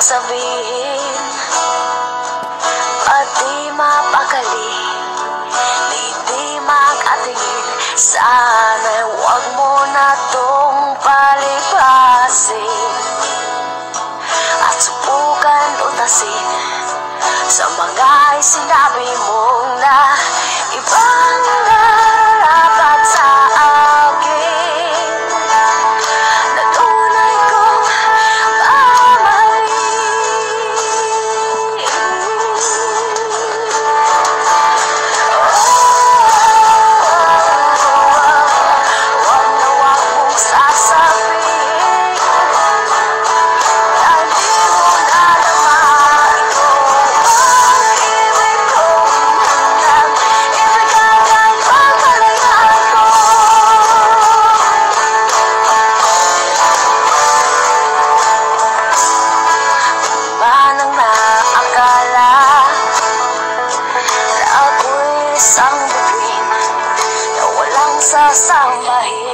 sabihin? At di mapakali Di di mag-atingin Sana'y huwag mo na tong palipasin. At subukan utasin Sa mga sinabi mong na Ibang It's a samba.